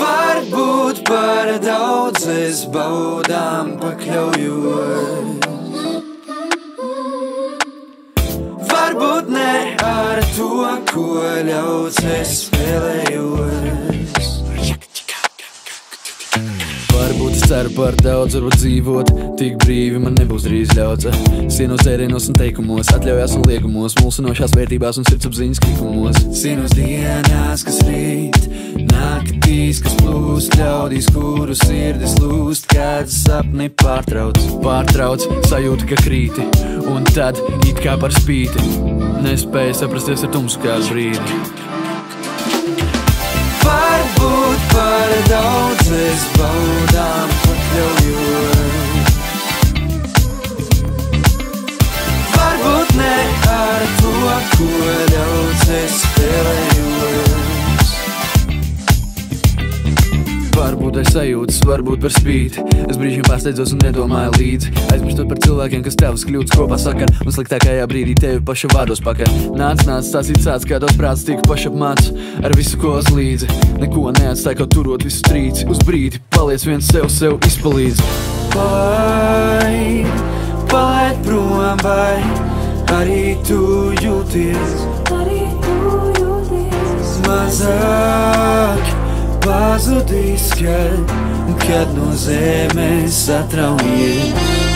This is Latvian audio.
Varbūt par daudz es baudām pakļaujos. Varbūt ne ar to, ko ļauts es spēlējos. Ceru par daudz, varbūt dzīvot tik brīvi man nebūs drīz ļauts. Sienos dzērienos un teikumos, atļaujās un liegumos, mulsinošās vērtībās un sirdsapziņas krikumos. Sienos dienās, kas rīt, naktīs, kas plūst, ļaudīs, kuru sirdis lūst, kad sapni pārtrauc. Pārtrauc, sajūta, ka krīti, un tad it kā par spīti. Nespēja saprasties ar tumsu kā brīdi. Ko ļauts es spēlējos. Varbūt ir sajūtas, varbūt par spīti. Es brīžiem pārsteidzos un nedomāju līdzi. Aizmirstot par cilvēkiem, kas tavas kļūdas kopā sakar, un sliktākajā brīdī tevi paša vārdos pakar. Nāc, nāc, tas ir tāds, kādos prāts tika pašapmāts ar visu, ko uz līdzi. Neko neatstāj, kaut turot visu strīci. Uz brīdi paliec viens sev, sev izpalīdz. Vai arī tu jūties Arī tu jūties mazāk pazudīs, kad, kad no zemes satraujies.